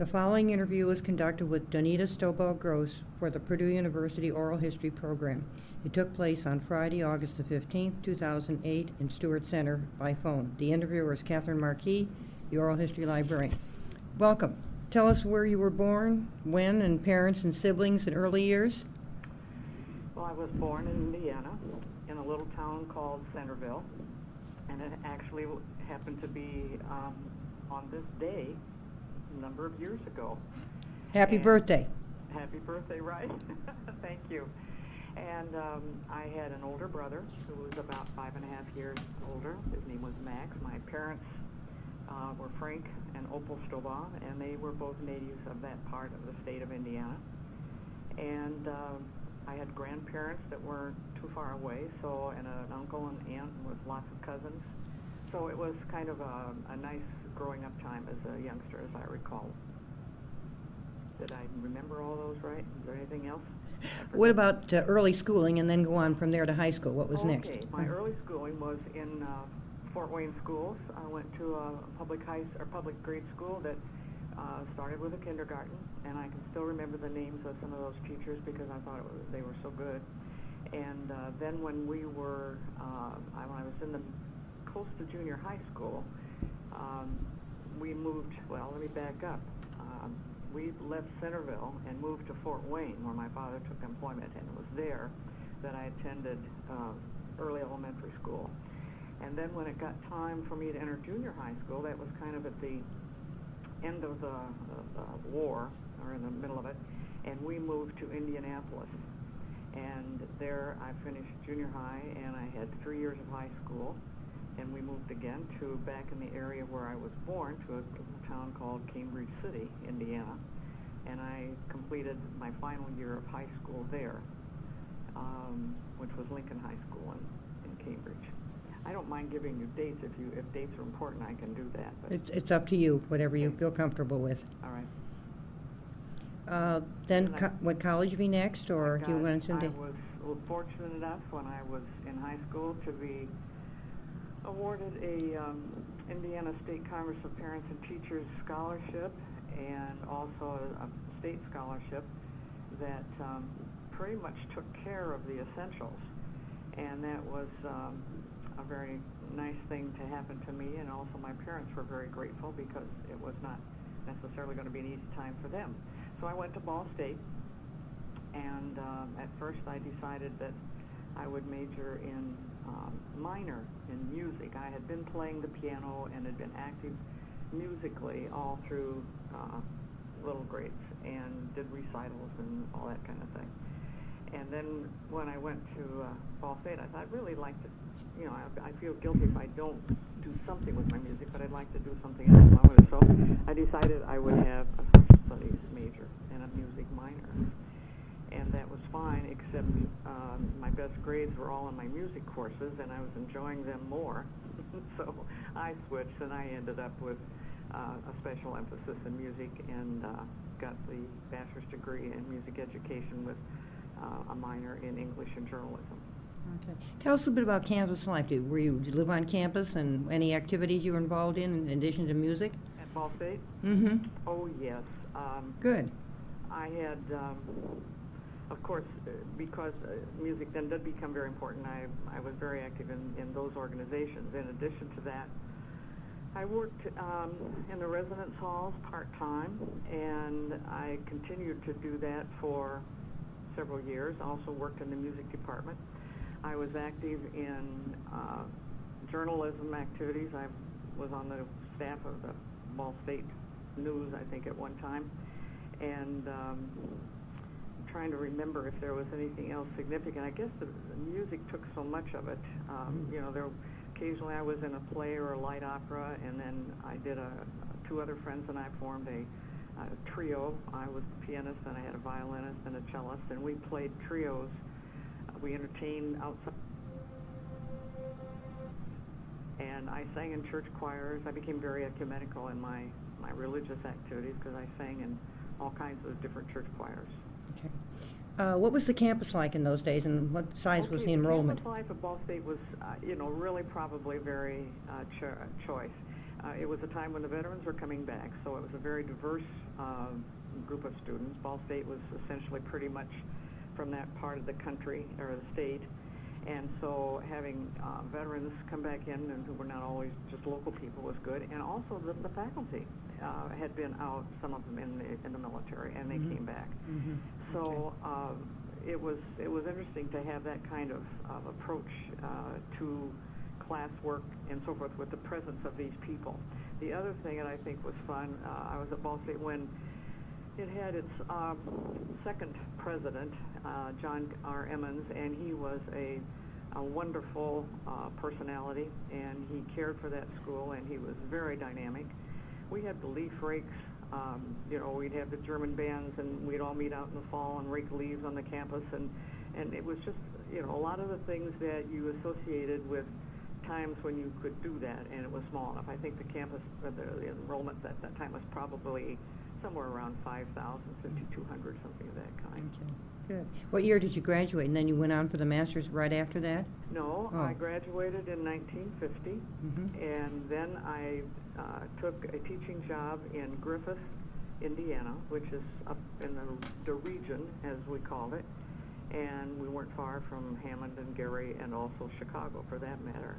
The following interview was conducted with Donita Stobaugh Gross for the Purdue University Oral History Program. It took place on Friday, August the 15th, 2008, in Stewart Center by phone. The interviewer is Katherine Markee, the Oral History Librarian. Welcome. Tell us where you were born, when, and parents and siblings in early years. Well, I was born in Indiana in a little town called Centerville, and it actually happened to be um, on this day a number of years ago. Happy And- birthday. Happy birthday, right? Thank you. And um, I had an older brother who was about five and a half years older. His name was Max. My parents uh, were Frank and Opal Stobaugh, and they were both natives of that part of the state of Indiana. And um I had grandparents that weren't too far away, so and an uncle and aunt with lots of cousins. So it was kind of a, a nice growing up time as a youngster, as I recall. Did I remember all those right? Is there anything else? What about uh, early schooling and then go on from there to high school? What was okay. next? My early schooling was in uh, Fort Wayne schools. I went to a public high or public grade school that uh, started with a kindergarten, and I can still remember the names of some of those teachers because I thought it was, they were so good. And uh, then when we were, uh, I, when I was in the close to junior high school, um, we moved. Well, let me back up. Um, we left Centerville and moved to Fort Wayne, where my father took employment, and it was there that I attended uh, early elementary school. And then when it got time for me to enter junior high school, that was kind of at the end of the, the, the war, or in the middle of it, and we moved to Indianapolis. And there I finished junior high, and I had three years of high school. And we moved again to back in the area where I was born, to a little town called Cambridge City, Indiana. And I completed my final year of high school there, um, which was Lincoln High School in, in Cambridge. I don't mind giving you dates if you if dates are important. I can do that. But It's, it's up to you, whatever you feel comfortable with. all right. Uh, then, co- would college be next, or do you want to? I was fortunate enough when I was in high school to be awarded a um, Indiana State Congress of Parents and Teachers scholarship and also a, a state scholarship that um, pretty much took care of the essentials. And that was um, a very nice thing to happen to me, and also my parents were very grateful because it was not necessarily going to be an easy time for them. So I went to Ball State, and um, at first I decided that I would major in um, minor in music. I had been playing the piano and had been active musically all through uh, little grades and did recitals and all that kind of thing. And then when I went to uh, State, I thought I'd really like to, you know, I, I feel guilty if I don't do something with my music, but I'd like to do something else. So I decided I would have a studies major and a music minor. And that was fine, except um, my best grades were all in my music courses, and I was enjoying them more. so I switched, and I ended up with uh, a special emphasis in music and uh, got the bachelor's degree in music education with uh, a minor in English and journalism. Okay. Tell us a bit about campus life. Did, were you, did you live on campus and any activities you were involved in in addition to music? At Ball State? Mm-hmm. Oh, yes. Um, Good. I had, um, of course, uh, because uh, music then did become very important, I, I was very active in, in those organizations. In addition to that, I worked um, in the residence halls part-time, and I continued to do that for several years. Also worked in the music department. I was active in uh, journalism activities. I was on the staff of the Ball State News, I think, at one time. And um, trying to remember if there was anything else significant. I guess the, the music took so much of it. Um, you know, there occasionally I was in a play or a light opera, and then I did a two other friends and I formed a, a trio. I was the pianist, and I had a violinist and a cellist, and we played trios. Uh, we entertained outside. And I sang in church choirs. I became very ecumenical in my, my religious activities because I sang in all kinds of different church choirs. Okay. Uh, what was the campus like in those days, and what size was the enrollment? campus life at Ball State was, uh, you know, really probably very uh, cho- choice. Uh, it was a time when the veterans were coming back, so it was a very diverse um, group of students. Ball State was essentially pretty much from that part of the country or the state. And so having uh, veterans come back in and who were not always just local people was good. And also the, the faculty uh, had been out, some of them in the, in the military, and they Mhm. came back. Mhm. So um, it was it was interesting to have that kind of, of approach uh, to classwork and so forth with the presence of these people. The other thing that I think was fun, uh, I was at Ball State when it had its um, second president, uh, John R. Emens, and he was a, a wonderful uh, personality, and he cared for that school, and he was very dynamic. We had the leaf rakes. Um, you know, we'd have the German bands, and we'd all meet out in the fall and rake leaves on the campus, and and it was just you know a lot of the things that you associated with times when you could do that, and it was small enough. I think the campus, uh, the, the enrollment at that time was probably somewhere around 5,000, 5,200, something of that kind. Okay, good. What year did you graduate? And then you went on for the master's right after that? No, Oh. I graduated in 1950, Mhm. and then I uh, took a teaching job in Griffith, Indiana, which is up in the, the region, as we called it, and we weren't far from Hammond and Gary and also Chicago, for that matter.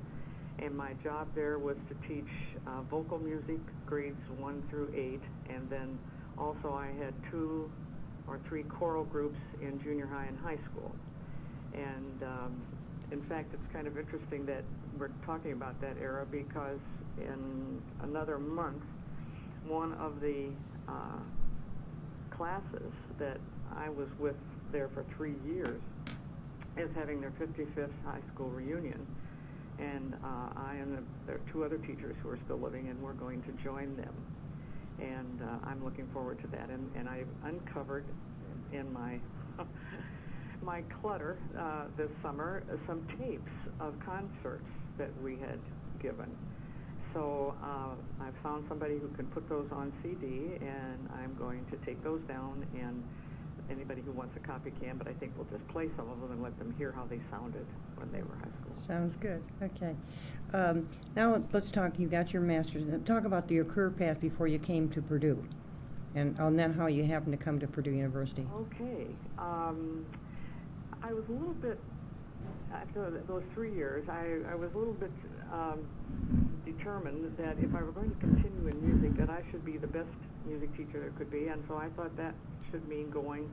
And my job there was to teach uh, vocal music grades one through eight, and then also I had two or three choral groups in junior high and high school. And um, in fact, it's kind of interesting that we're talking about that era because in another month, one of the uh, classes that I was with there for three years is having their 55th high school reunion. And uh, I and the, there are two other teachers who are still living, and we're going to join them. And uh, I'm looking forward to that. And, and I've uncovered in my my clutter uh, this summer some tapes of concerts that we had given. So uh, I found somebody who can put those on CD, and I'm going to take those down. And anybody who wants a copy can, but I think we'll just play some of them and let them hear how they sounded when they were high school. Sounds good. Okay. Um, now let's talk. You got your master's. Talk about your career path before you came to Purdue, and, on then how you happened to come to Purdue University. Okay. Um, I was a little bit, after those three years, I, I was a little bit um, determined that if I were going to continue in music, that I should be the best music teacher there could be, and so I thought that should mean going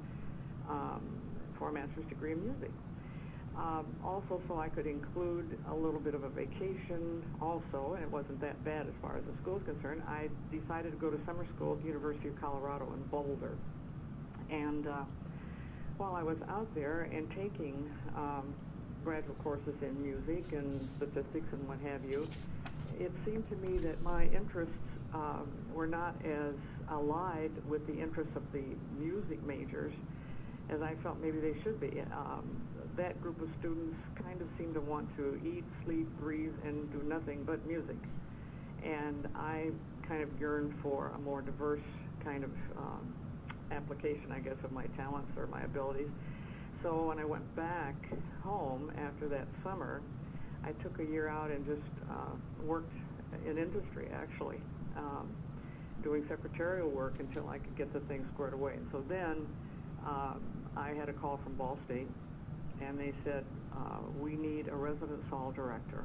um, for a master's degree in music. Um, also, so I could include a little bit of a vacation also, and it wasn't that bad as far as the school is concerned. I decided to go to summer school at the University of Colorado in Boulder. And uh, while I was out there and taking um, graduate courses in music and statistics and what have you, it seemed to me that my interests um, were not as allied with the interests of the music majors as I felt maybe they should be. Um, that group of students kind of seemed to want to eat, sleep, breathe, and do nothing but music. And I kind of yearned for a more diverse kind of um, application, I guess, of my talents or my abilities. So when I went back home after that summer, I took a year out and just uh, worked in industry, actually, um, doing secretarial work until I could get the thing squared away. And so then um, I had a call from Ball State, and they said, uh, we need a residence hall director.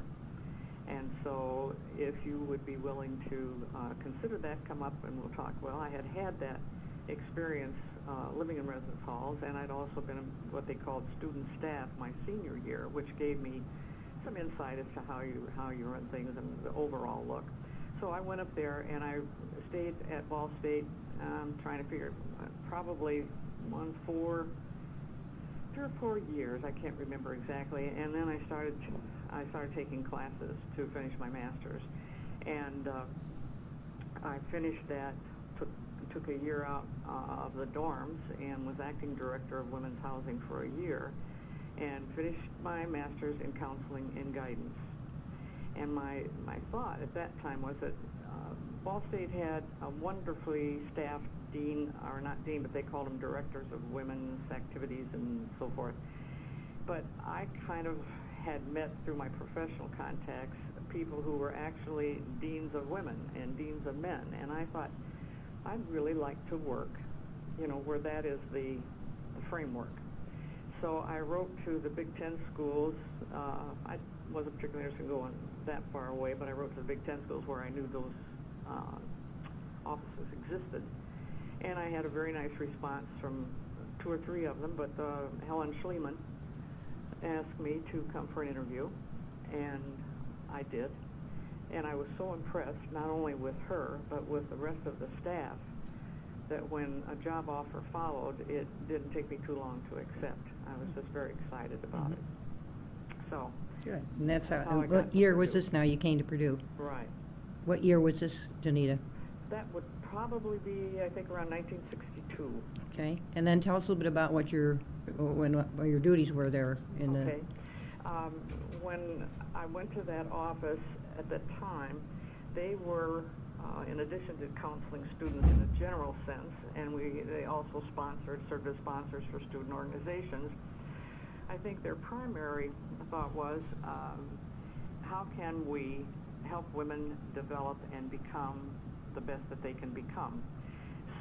And so if you would be willing to uh, consider that, come up and we'll talk. Well, I had had that experience uh, living in residence halls, and I'd also been what they called student staff my senior year, which gave me some insight as to how you how you run things and the overall look. So I went up there and I stayed at Ball State, um, trying to figure uh, probably one four, three or four years. I can't remember exactly. And then I started I started taking classes to finish my master's, and uh, I finished that. Took took a year out uh, of the dorms and was acting director of women's housing for a year, and finished my master's in counseling and guidance. And my my thought at that time was that uh, Ball State had a wonderfully staffed dean, or not dean, but they called them directors of women's activities and so forth. But I kind of had met through my professional contacts people who were actually deans of women and deans of men, and I thought I'd really like to work, you know, where that is the, the framework. So I wrote to the Big Ten schools. Uh, I wasn't particularly interested in going that far away, but I wrote to the Big Ten schools where I knew those uh, offices existed. And I had a very nice response from two or three of them, but uh, Helen Schleman asked me to come for an interview, and I did. And I was so impressed, not only with her, but with the rest of the staff, that when a job offer followed, it didn't take me too long to accept. I was just very excited about Mhm. it. So, Good. And that's how, how I and got what to year was Purdue. this now you came to Purdue? right. What year was this, Donita? That would probably be, I think, around 1962. Okay, and then tell us a little bit about what your, when, what your duties were there in the. Okay. Um, when I went to that office at that time, they were, uh, in addition to counseling students in a general sense, and we, they also sponsored, served as sponsors for student organizations. I think their primary thought was, um, how can we help women develop and become the best that they can become?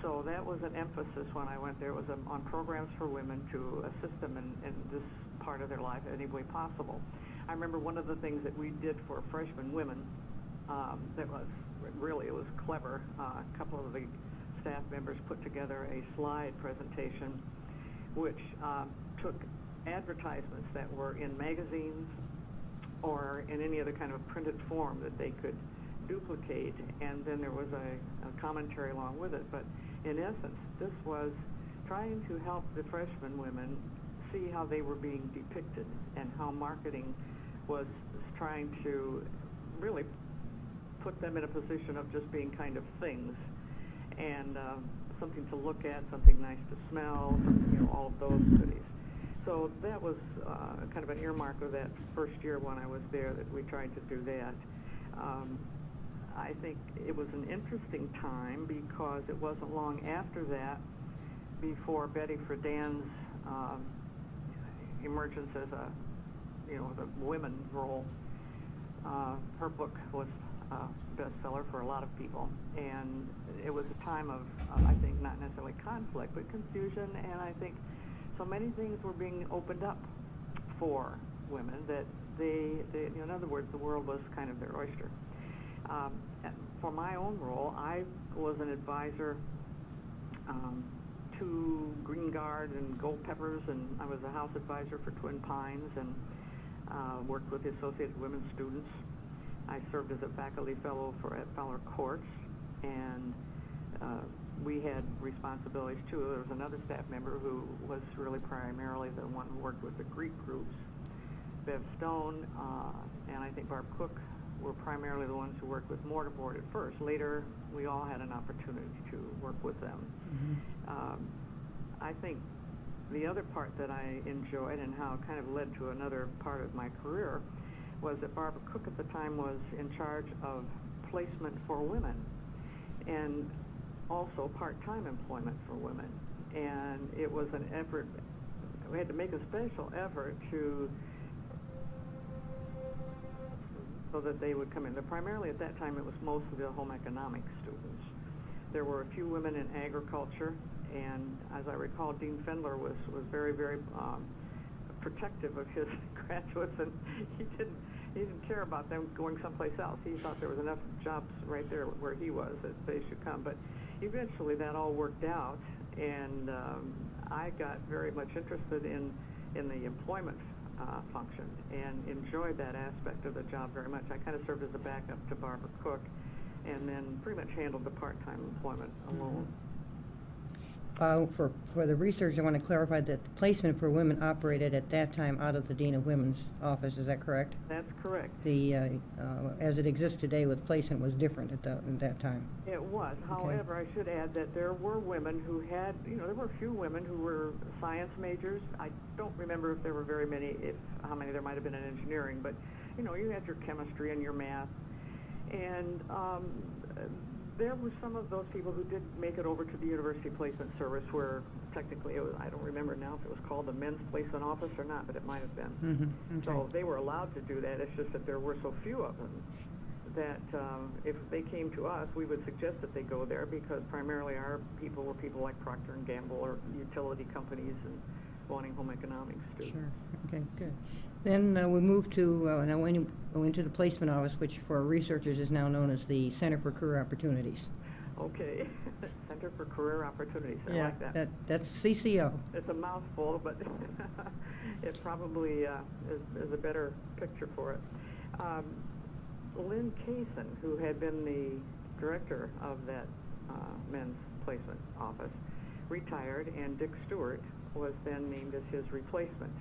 So that was an emphasis when I went there. It was um, on programs for women to assist them in, in this part of their life any way possible. I remember one of the things that we did for freshman women um, that was really it was clever. Uh, a couple of the staff members put together a slide presentation, which uh, took advertisements that were in magazines or in any other kind of printed form that they could duplicate, and then there was a, a commentary along with it. But in essence, this was trying to help the freshman women see how they were being depicted and how marketing was trying to really put them in a position of just being kind of things and um, something to look at, something nice to smell, you know, all of those goodies. So that was uh, kind of an earmark of that first year when I was there that we tried to do that. Um, I think it was an interesting time because it wasn't long after that before Betty Friedan's um, emergence as a, you know, the women role. Uh, her book was a bestseller for a lot of people, and it was a time of, uh, I think, not necessarily conflict, but confusion, and I think so many things were being opened up for women that they, they in other words, the world was kind of their oyster. Um, for my own role, I was an advisor um, to Green Guard and Gold Peppers, and I was a house advisor for Twin Pines, and uh, worked with the Associated Women Students. I served as a faculty fellow for at Fowler Courts, and uh, we had responsibilities too. There was another staff member who was really primarily the one who worked with the Greek groups. Bev Stone uh, and I think Barb Cook were primarily the ones who worked with mortarboard at first. Later, we all had an opportunity to work with them. Mhm. Um, I think the other part that I enjoyed and how it kind of led to another part of my career was that Barbara Cook at the time was in charge of placement for women and also part-time employment for women. And it was an effort, we had to make a special effort to so that they would come in. But primarily at that time, it was mostly the home economics students. There were a few women in agriculture, and as I recall, Dean Fendler was, was very, very um, protective of his graduates, and he didn't he didn't care about them going someplace else. He thought there was enough jobs right there where he was that they should come. But eventually, that all worked out, and um, I got very much interested in in the employment uh, function and enjoyed that aspect of the job very much. I kind of served as a backup to Barbara Cook, and then pretty much handled the part-time employment alone. Uh, for, for the research, I want to clarify that the placement for women operated at that time out of the Dean of Women's office, is that correct? That's correct. The, uh, uh, as it exists today with placement was different at, the, at that time. It was. However, I should add that there were women who had, you know, there were a few women who were science majors. I don't remember if there were very many, if how many there might have been in engineering, but you know, you had your chemistry and your math, and um, there were some of those people who did make it over to the University Placement Service, where technically, it was, I don't remember now if it was called the Men's Placement Office or not, but it might have been. Mm-hmm. So they were allowed to do that. It's just that there were so few of them that um, if they came to us, we would suggest that they go there because primarily our people were people like Procter and Gamble or utility companies and wanting home economics too. Sure, okay, good. Then uh, we moved to, uh, now went went to the placement office, which for researchers is now known as the Center for Career Opportunities. Okay, Center for Career Opportunities. I Yeah, like that. that, that's CCO. It's a mouthful, but it probably uh, is, is a better picture for it. Um, Lynn Kaysen, who had been the director of that uh, men's placement office, retired, and Dick Stewart was then named as his replacement.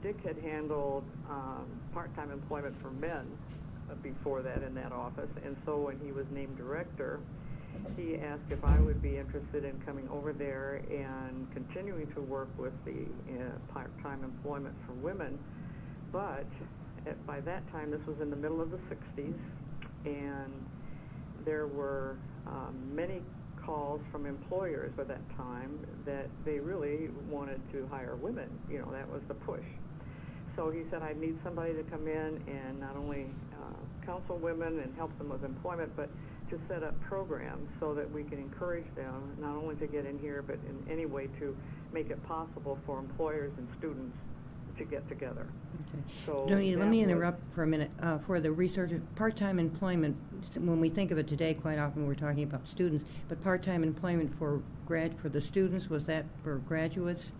Dick had handled um, part-time employment for men uh, before that in that office, and so when he was named director, he asked if I would be interested in coming over there and continuing to work with the uh, part-time employment for women. But at, by that time, this was in the middle of the 60s, and there were um, many calls from employers by that time that they really wanted to hire women. You know, that was the push. So he said, I need somebody to come in and not only uh, counsel women and help them with employment, but to set up programs so that we can encourage them not only to get in here, but in any way to make it possible for employers and students to get together. Okay. So Donita, let me interrupt for a minute. Uh, for the research, part-time employment, when we think of it today, quite often we're talking about students, but part-time employment for grad, for the students, was that for graduates?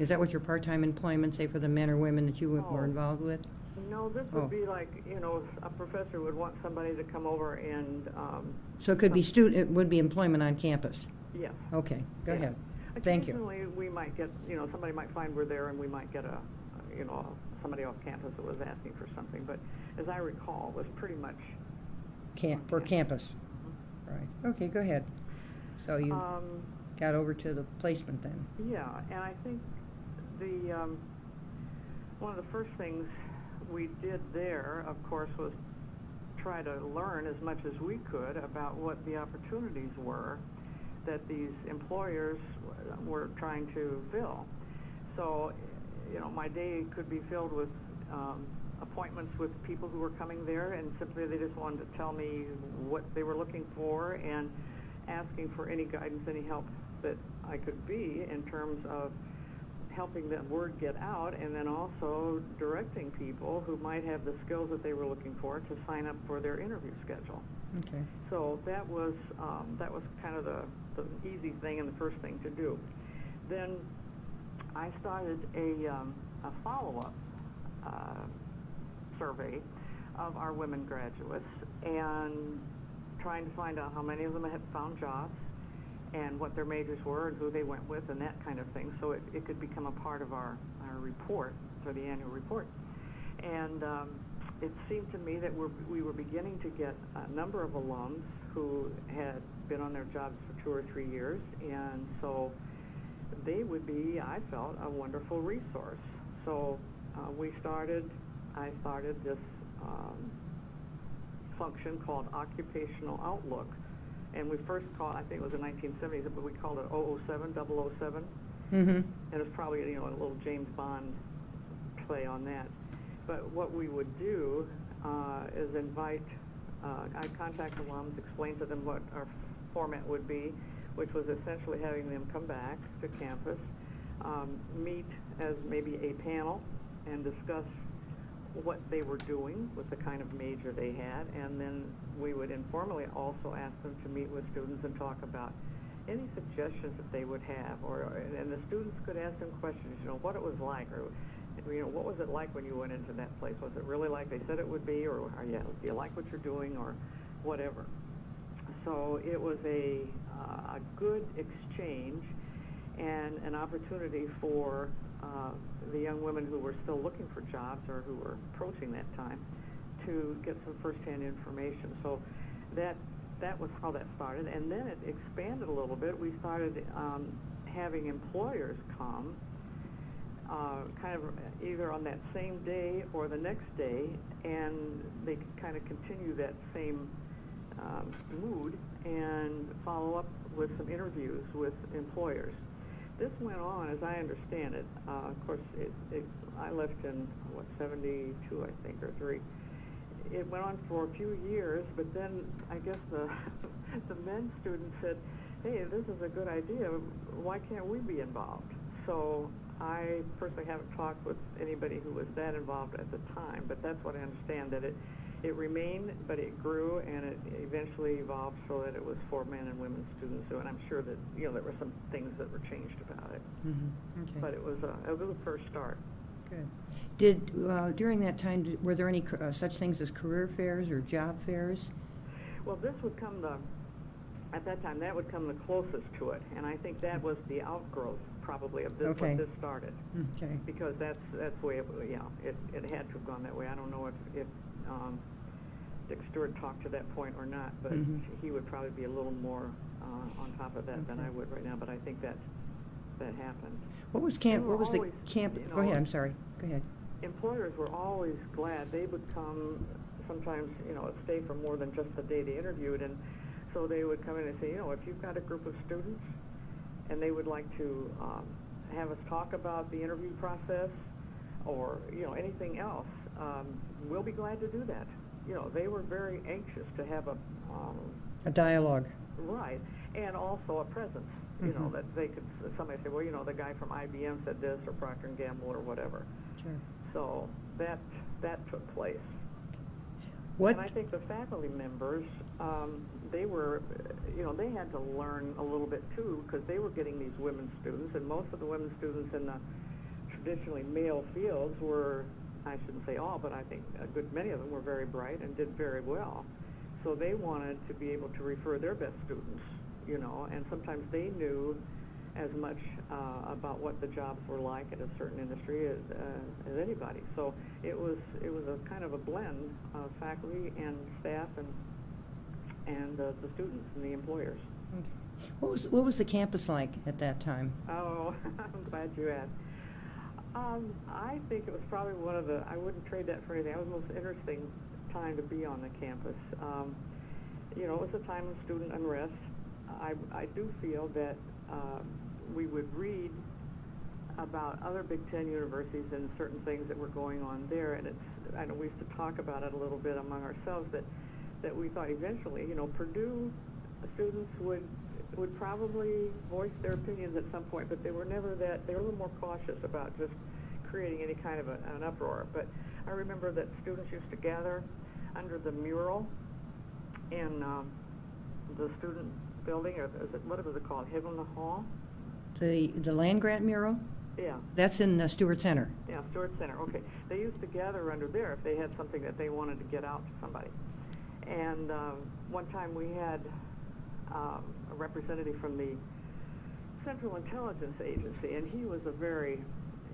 Is that what your part-time employment, say for the men or women that you were- were Oh. involved with? No, this Oh. would be like, you know, a professor would want somebody to come over and, um, So it could be student, it would be employment on campus? yes. Okay, go Yeah. ahead. Thank you. Occasionally, we might get, you know, somebody might find we're there and we might get a, you know, somebody off campus that was asking for something. But as I recall, it was pretty much, Camp, for Okay. campus, right. Okay, go ahead. So you um, got over to the placement then? yeah, and I think the, um, one of the first things we did there, of course, was try to learn as much as we could about what the opportunities were that these employers were trying to fill. So, you know, my day could be filled with um, appointments with people who were coming there, and simply they just wanted to tell me what they were looking for and asking for any guidance, any help that I could be in terms of helping that word get out and then also directing people who might have the skills that they were looking for to sign up for their interview schedule. Okay. So that was um, that was kind of the, the easy thing and the first thing to do. Then I started a, um, a follow-up uh, survey of our women graduates and trying to find out how many of them had found jobs and what their majors were and who they went with and that kind of thing so it, it could become a part of our, our report for the annual report. And um, it seemed to me that we're, we were beginning to get a number of alums who had been on their jobs for two or three years, and so they would be, I felt, a wonderful resource. So uh, we started, I started this um, function called Occupational Outlook, and we first called, I think it was the 1970s, but we called it 007, 007 Mm-hmm. and it's probably you know a little James Bond play on that. But what we would do uh, is invite, uh, I'd contact alums, explain to them what our format would be, which was essentially having them come back to campus, um, meet as maybe a panel, and discuss what they were doing with the kind of major they had, and then we would informally also ask them to meet with students and talk about any suggestions that they would have, or and the students could ask them questions, you know, what it was like, or you know, what was it like when you went into that place? Was it really like they said it would be, or are you, do you like what you're doing, or whatever? So it was a uh, a good exchange and an opportunity for uh, the young women who were still looking for jobs or who were approaching that time to get some firsthand information. So that that was how that started, and then it expanded a little bit. We started um, having employers come, uh, kind of either on that same day or the next day, and they could kind of continue that same um, mood and follow up with some interviews with employers. This went on, as I understand it. Uh, of course, it, it, I left in what 72, I think, or three, it went on for a few years, but then I guess the the men students said, "Hey, this is a good idea. Why can't we be involved?" So I personally haven't talked with anybody who was that involved at the time, but that's what I understand that it it remained, but it grew and it eventually evolved so that it was for men and women students. So, and I'm sure that you know there were some things that were changed about it, Mm-hmm. Okay. but it was a it was a first start. Good. Did, uh, during that time, did- were there any uh, such things as career fairs or job fairs? Well, this would come the, at that time, that would come the closest to it, and I think that was the outgrowth probably of this, Okay. when this started. Okay. Because that's, that's the way, it, yeah, it, it had to have gone that way. I don't know if, if, um, Dick Stewart talked to that point or not, but Mhm. he would probably be a little more, uh, on top of that than I would right now, but I think that, that happened. What was camp, what was the camp, you go ahead, I'm sorry, go ahead. employers were always glad. They would come sometimes, you know, stay for more than just the day they interviewed. And so they would come in and say, you know, if you've got a group of students and they would like to um, have us talk about the interview process or, you know, anything else, um, we'll be glad to do that. You know, they were very anxious to have a, um, A dialogue. right, and also a presence. You know, Mhm. that they could, somebody say, well, you know, the guy from IBM said this or Procter and Gamble or whatever. Sure. So that that took place. What, And I think the faculty members, um, they were, you know, they had to learn a little bit too because they were getting these women students, and most of the women students in the traditionally male fields were, I shouldn't say all, but I think a good many of them were very bright and did very well. So they wanted to be able to refer their best students, you know, and sometimes they knew as much uh, about what the jobs were like at a certain industry as, uh, as anybody. So it was it was a kind of a blend of faculty and staff and and uh, the students and the employers. okay. what was, what was the campus like at that time? Oh, I'm glad you asked. Um, I think it was probably one of the, I wouldn't trade that for anything. It was the most interesting time to be on the campus. Um, you know, it was a time of student unrest. I, I do feel that um, we would read about other Big Ten universities and certain things that were going on there, and it's, I know we used to talk about it a little bit among ourselves that, that we thought eventually, you know, Purdue students would would probably voice their opinions at some point, but they were never that. They were a little more cautious about just creating any kind of a, an uproar. But I remember that students used to gather under the mural in um, the student building, or is it, what was it called, Hivlin Hall? The, the land grant mural? Yeah. That's in the Stewart Center. Yeah, Stewart Center. Okay. They used to gather under there if they had something that they wanted to get out to somebody. And um, one time we had um, a representative from the Central Intelligence Agency, and he was a very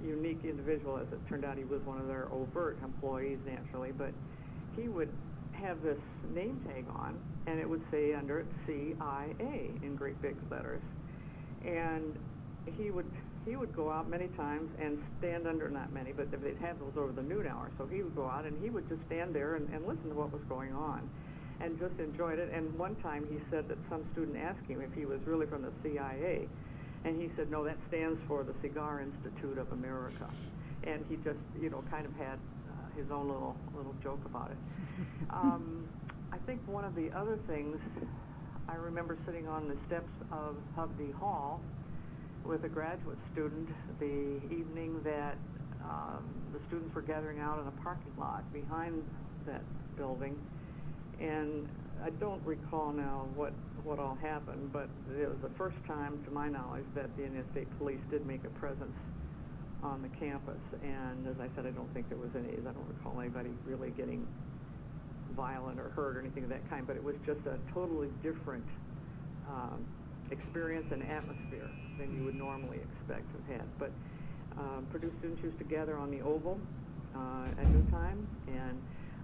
unique individual. As it turned out, he was one of their overt employees, naturally, but he would have this name tag on, and it would say under it CIA in great big letters. And he would he would go out many times and stand under not many, but they'd have those over the noon hour. So he would go out and he would just stand there and, and listen to what was going on, and just enjoyed it. And one time he said that some student asked him if he was really from the CIA, and he said no, that stands for the Cigar Institute of America. And he just you know kind of had uh, his own little little joke about it. Um, I think one of the other things I remember sitting on the steps of Hovde Hall with a graduate student the evening that um, the students were gathering out in a parking lot behind that building. And I don't recall now what, what all happened, but it was the first time, to my knowledge, that the Indiana State Police did make a presence on the campus. And as I said, I don't think there was any, I don't recall anybody really getting violent or hurt or anything of that kind, but it was just a totally different um, experience and atmosphere than you would normally expect to have had. But um, Purdue students used to gather on the Oval uh, at noontime, and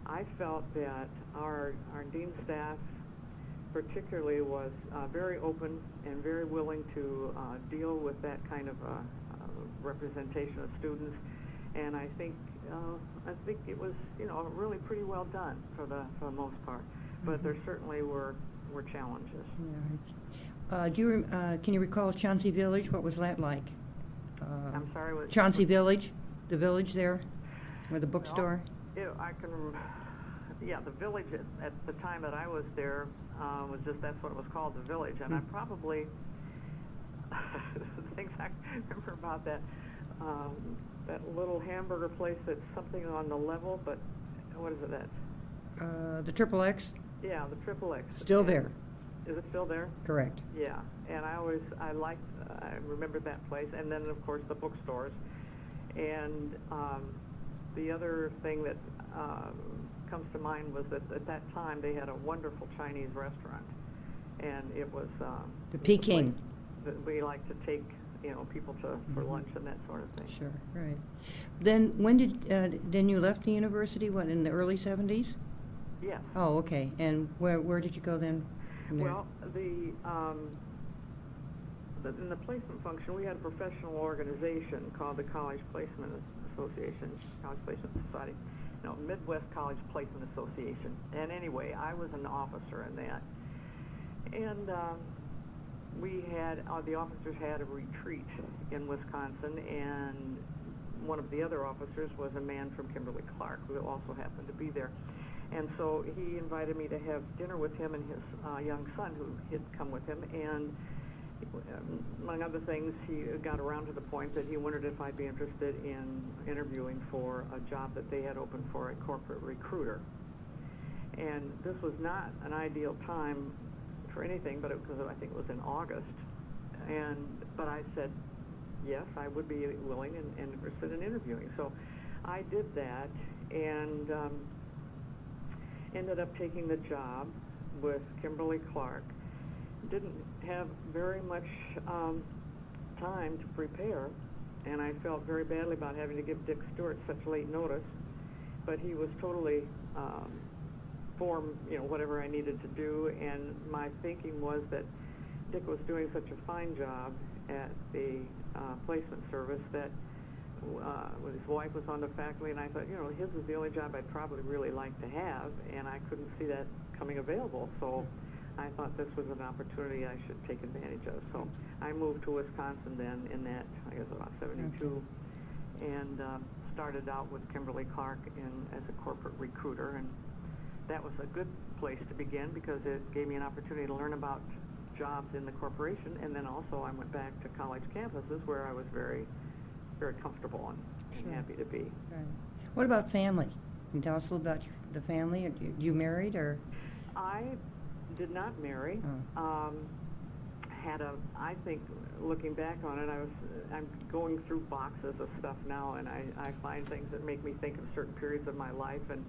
I felt that our, our dean staff particularly was uh, very open and very willing to uh, deal with that kind of uh, uh, representation of students. And I think uh, I think it was you know really pretty well done for the for the most part. But there certainly were were challenges. Yeah, Uh, do you, uh, can you recall Chauncey Village? What was that like? Uh, I'm sorry, what- Chauncey Village, the village there, with the bookstore? Know, I can. yeah, the village at, at the time that I was there uh, was just that's what it was called, the village, and I Hmm. probably the things I remember about that um, that little hamburger place that's something on the level, but what is it? That Uh, the Triple X, yeah, the Triple X. still there, Is it still there? correct. Yeah, and I always I liked I remembered that place, and then of course the bookstores, and um, the other thing that um, comes to mind was that at that time they had a wonderful Chinese restaurant, and it was um, The it was a Peking. that we like to take you know people to for Mhm. lunch and that sort of thing. Sure, right. Then, when did, uh, then you left the university, what, in the early seventies? Yes. Oh, okay, and where, where did you go then? Well, the, um, the, in the placement function, we had a professional organization called the College Placement Association, College Placement Society, no, Midwest College Placement Association. And anyway, I was an officer in that. And um, we had, uh, the officers had a retreat in Wisconsin, and one of the other officers was a man from Kimberly Clark, who also happened to be there. And so he invited me to have dinner with him and his uh, young son, who had come with him. And among other things, he got around to the point that he wondered if I'd be interested in interviewing for a job that they had opened for a corporate recruiter. And this was not an ideal time for anything, but it because I think it was in August. And but I said yes, I would be willing and, and interested in interviewing. So I did that, and. Um, ended up taking the job with Kimberly Clark. Didn't have very much um, time to prepare, and I felt very badly about having to give Dick Stewart such late notice. But he was totally um, for you know whatever I needed to do, and my thinking was that Dick was doing such a fine job at the uh, placement service that uh, his wife was on the faculty, and I thought, you know, his was the only job I'd probably really like to have, and I couldn't see that coming available. So I thought this was an opportunity I should take advantage of. So I moved to Wisconsin then in that, I guess, about 72, and um, started out with Kimberly Clark in, as a corporate recruiter, and that was a good place to begin because it gave me an opportunity to learn about jobs in the corporation, and then also I went back to college campuses where I was very very comfortable and, Sure. happy to be. Right. What about family? Can you tell us a little about your, the family? Are you, you married or? I did not marry. Oh. Um, had a, I think, looking back on it, I was, I'm going through boxes of stuff now, and I, I find things that make me think of certain periods of my life, and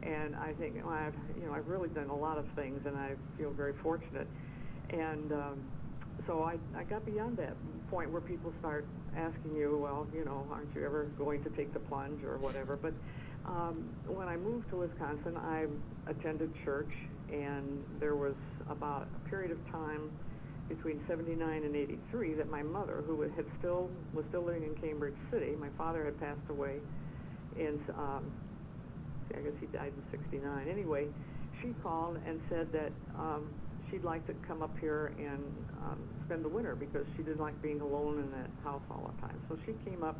and I think, know, I've, you know, I've really done a lot of things, and I feel very fortunate, and um, so I, I got beyond that point where people start asking you, well, you know, aren't you ever going to take the plunge or whatever? But um, when I moved to Wisconsin, I attended church, and there was about a period of time between 79 and 83 that my mother, who had still was still living in Cambridge City, my father had passed away in, um, I guess he died in 69. Anyway, she called and said that um, she'd like to come up here and um, spend the winter because she didn't like being alone in that house all the time. So she came up,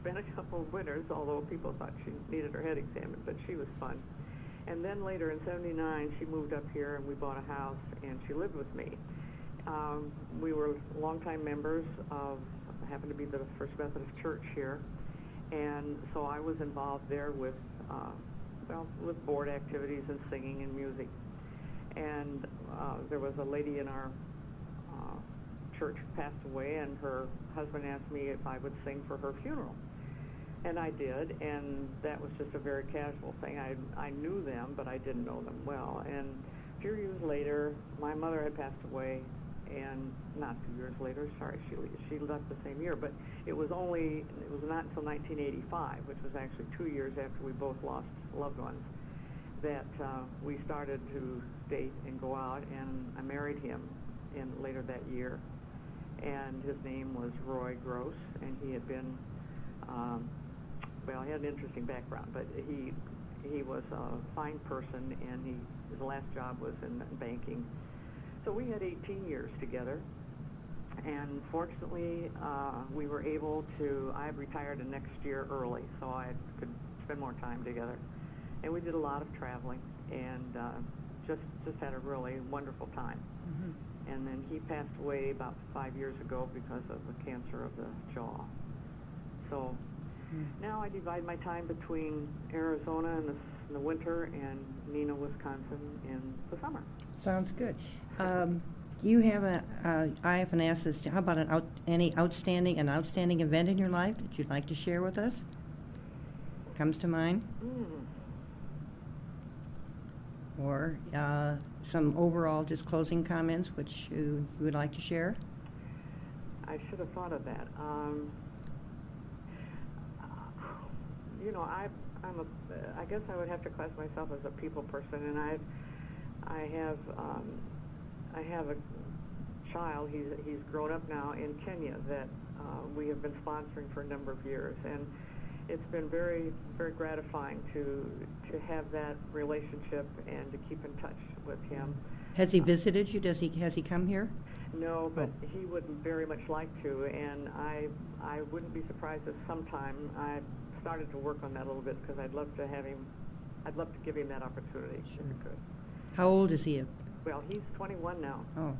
spent a couple of winters, although people thought she needed her head examined, but she was fun. And then later in 79, she moved up here and we bought a house and she lived with me. Um, we were longtime members of, happened to be the First Methodist Church here. And so I was involved there with, uh, well, with board activities and singing and music and uh, there was a lady in our uh, church passed away, and her husband asked me if I would sing for her funeral, and I did, and that was just a very casual thing. I I knew them, but I didn't know them well. And a few years later, my mother had passed away, and not few years later, sorry, she she left the same year, but it was only it was not until 1985, which was actually two years after we both lost loved ones that uh, we started to date and go out, and I married him in later that year. And his name was Roy Gross, and he had been, um, well, he had an interesting background, but he he was a fine person, and he his last job was in banking. So we had 18 years together, and fortunately, uh, we were able to. I retired the next year early, so I could spend more time together and we did a lot of traveling, and uh, just just had a really wonderful time. Mhm. And then he passed away about five years ago because of the cancer of the jaw. So Mm. now I divide my time between Arizona in the, in the winter and Neenah, Wisconsin in the summer. Sounds good. Um, you have a, uh, I often ask this, how about an out, any outstanding, an outstanding event in your life that you'd like to share with us? Comes to mind? Mm. Or uh, some overall just closing comments which you, you would like to share? I should have thought of that. Um, you know, I, I'm a, I guess I would have to class myself as a people person, and I've, I have, um, I have a child. He's he's grown up now in Kenya that uh, we have been sponsoring for a number of years, and it's been very very gratifying to to have that relationship and to keep in touch with him. Has he visited you? Does he, has he come here? No, but Oh. he would very much like to, and I I wouldn't be surprised if sometime I started to work on that a little bit because I'd love to have him. I'd love to give him that opportunity if we could. How old is he? Well, he's 21 now, Oh,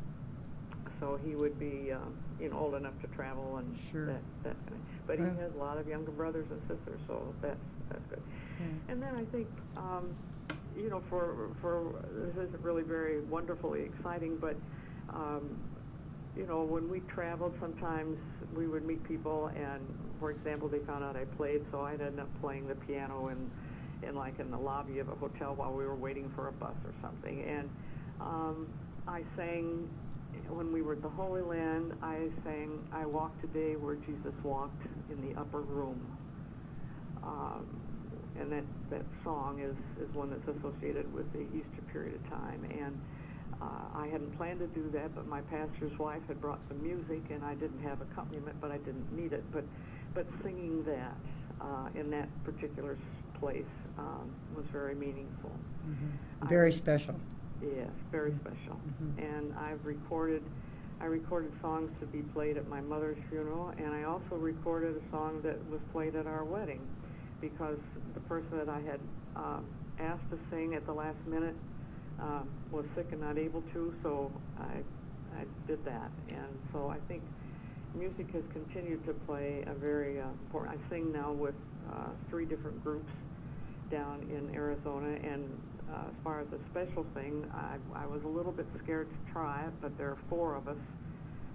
so he would be um, you know old enough to travel and Sure. that that kind of. But he has a lot of younger brothers and sisters, so that's that's good. okay. And then I think, um, you know, for for this isn't really very wonderfully exciting, but um, you know, when we traveled, sometimes we would meet people, and for example, they found out I played, so I'd end up playing the piano in, in like in the lobby of a hotel while we were waiting for a bus or something, and um, I sang. When we were at the Holy Land, I sang, I walked today where Jesus walked in the upper room. Um, and that, that song is, is one that's associated with the Easter period of time. And uh, I hadn't planned to do that, but my pastor's wife had brought the music, and I didn't have accompaniment, but I didn't need it. But, but singing that uh, in that particular place um, was very meaningful. Mhm. I- Very special. Yes, very special. Mhm. And I've recorded, I recorded songs to be played at my mother's funeral, and I also recorded a song that was played at our wedding, because the person that I had um, asked to sing at the last minute um, was sick and not able to, so I, I did that. And so I think music has continued to play a very uh, important. I sing now with uh, three different groups down in Arizona, and uh, as far as a special thing, I, I was a little bit scared to try it, but there are four of us,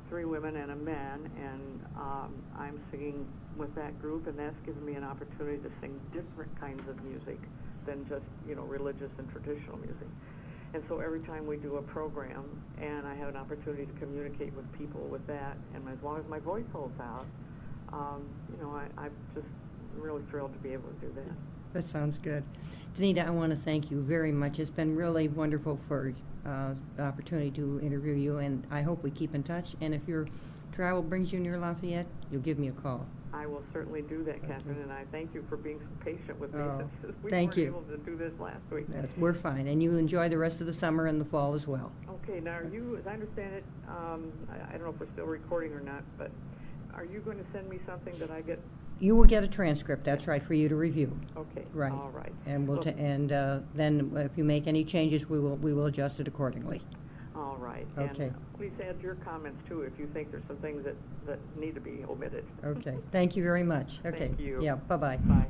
three women and a man, and um, I'm singing with that group, and that's given me an opportunity to sing different kinds of music than just you know religious and traditional music. And so every time we do a program, and I have an opportunity to communicate with people with that, and as long as my voice holds out, um, you know, I, I'm just really thrilled to be able to do that. That sounds good. Donita, I want to thank you very much. It's been really wonderful for uh, the opportunity to interview you, and I hope we keep in touch. And if your travel brings you near Lafayette, you'll give me a call. I will certainly do that, Katherine, and I thank you for being so patient with me Oh, since we thank weren't you. able to do this last week. That- We're fine, and you enjoy the rest of the summer and the fall as well. Okay, now are you, as I understand it, um, I, I don't know if we're still recording or not, but are you going to send me something that I get? You will get a transcript, that's right, for you to review. Okay, Right. all right. And we'll, and uh, then if you make any changes, we will, we will adjust it accordingly. All right. Okay. And please add your comments too if you think there's some things that, that need to be omitted. Okay, thank you very much. Okay. Thank you. Yeah, bye-bye. Bye.